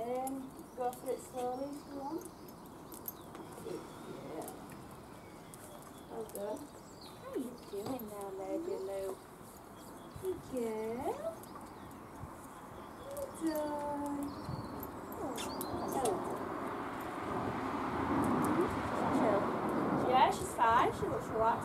Um, go for it slowly if you want. Yeah. Well done. How are you doing now, Lady Lou? Good girl. Well done. Oh. Chill. Yeah, she's fine. She looks relaxed.